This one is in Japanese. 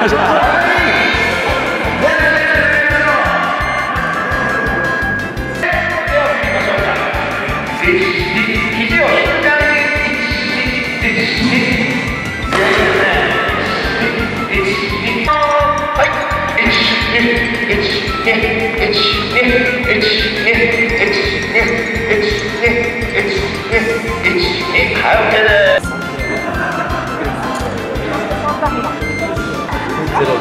ましょう。Yeah.